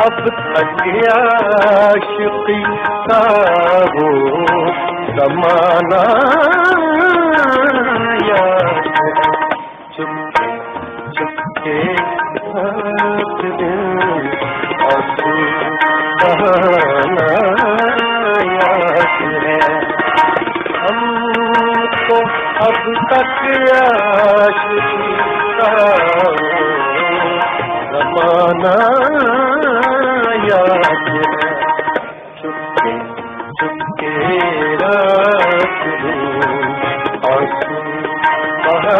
अब तक चुप चुपके हमको अब तक आशिकी का जमाना चुपके रात दिन आंसू बहा